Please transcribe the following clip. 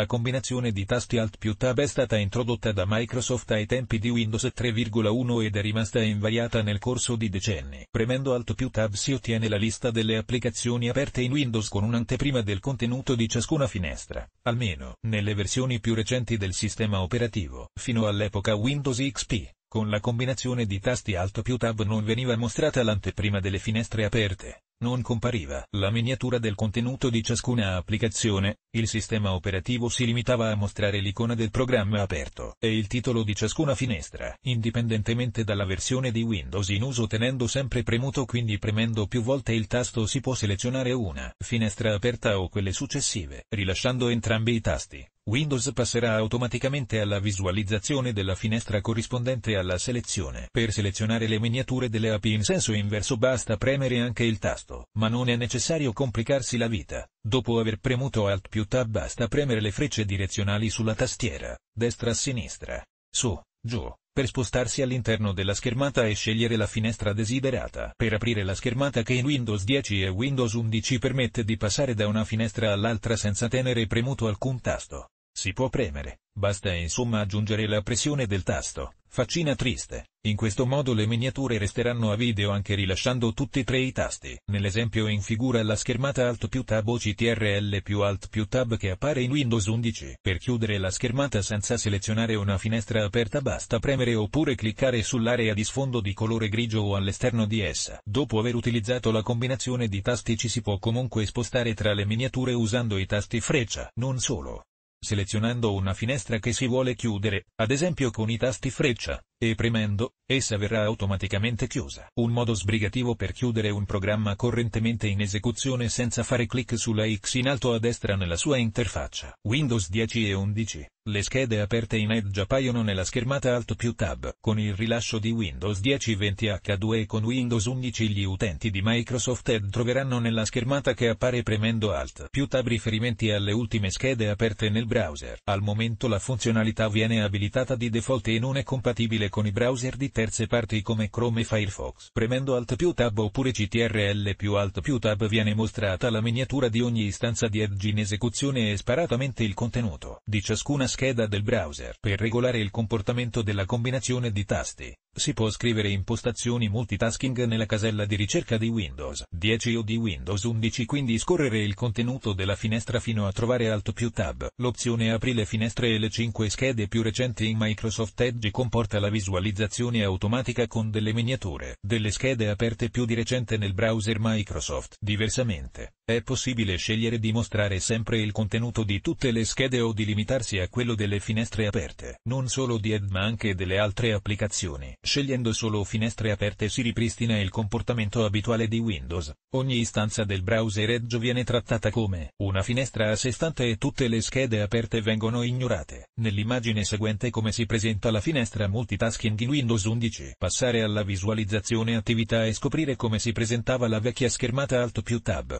La combinazione di tasti Alt più Tab è stata introdotta da Microsoft ai tempi di Windows 3.1 ed è rimasta invariata nel corso di decenni. Premendo Alt più Tab si ottiene la lista delle applicazioni aperte in Windows con un'anteprima del contenuto di ciascuna finestra, almeno nelle versioni più recenti del sistema operativo. Fino all'epoca Windows XP, con la combinazione di tasti Alt più Tab non veniva mostrata l'anteprima delle finestre aperte non compariva la miniatura del contenuto di ciascuna applicazione, il sistema operativo si limitava a mostrare l'icona del programma aperto e il titolo di ciascuna finestra, indipendentemente dalla versione di Windows in uso tenendo sempre premuto quindi premendo più volte il tasto si può selezionare una finestra aperta o quelle successive, rilasciando entrambi i tasti. Windows passerà automaticamente alla visualizzazione della finestra corrispondente alla selezione. Per selezionare le miniature delle api in senso inverso basta premere anche il tasto, ma non è necessario complicarsi la vita. Dopo aver premuto Alt più Tab basta premere le frecce direzionali sulla tastiera, destra a sinistra, su, giù, per spostarsi all'interno della schermata e scegliere la finestra desiderata. Per aprire la schermata che in Windows 10 e Windows 11 permette di passare da una finestra all'altra senza tenere premuto alcun tasto. Si può premere, basta insomma aggiungere la pressione del tasto, faccina triste. In questo modo le miniature resteranno a video anche rilasciando tutti e tre i tasti. Nell'esempio in figura la schermata Alt più Tab o CTRL più Alt più Tab che appare in Windows 11. Per chiudere la schermata senza selezionare una finestra aperta basta premere oppure cliccare sull'area di sfondo di colore grigio o all'esterno di essa. Dopo aver utilizzato la combinazione di tasti ci si può comunque spostare tra le miniature usando i tasti freccia. Non solo selezionando una finestra che si vuole chiudere, ad esempio con i tasti freccia, e premendo, essa verrà automaticamente chiusa. Un modo sbrigativo per chiudere un programma correntemente in esecuzione senza fare clic sulla X in alto a destra nella sua interfaccia. Windows 10 e 11. Le schede aperte in Edge appaiono nella schermata Alt più Tab. Con il rilascio di Windows 10 20H2 e con Windows 11 gli utenti di Microsoft Edge troveranno nella schermata che appare premendo Alt più Tab riferimenti alle ultime schede aperte nel browser. Al momento la funzionalità viene abilitata di default e non è compatibile con i browser di terze parti come Chrome e Firefox. Premendo Alt più Tab oppure CTRL più Alt più Tab viene mostrata la miniatura di ogni istanza di Edge in esecuzione e sparatamente il contenuto di ciascuna scheda del browser. Per regolare il comportamento della combinazione di tasti, si può scrivere impostazioni multitasking nella casella di ricerca di Windows 10 o di Windows 11 quindi scorrere il contenuto della finestra fino a trovare Alt più Tab. L'opzione apri le finestre e le 5 schede più recenti in Microsoft Edge comporta la visualizzazione automatica con delle miniature delle schede aperte più di recente nel browser Microsoft. Diversamente, è possibile scegliere di mostrare sempre il contenuto di tutte le schede o di limitarsi a quello delle finestre aperte, non solo di Edge ma anche delle altre applicazioni. Scegliendo solo finestre aperte si ripristina il comportamento abituale di Windows. Ogni istanza del browser Edge viene trattata come una finestra a sé stante e tutte le schede aperte vengono ignorate. Nell'immagine seguente come si presenta la finestra multitasking in Windows 11. Passare alla visualizzazione attività e scoprire come si presentava la vecchia schermata Alt più Tab.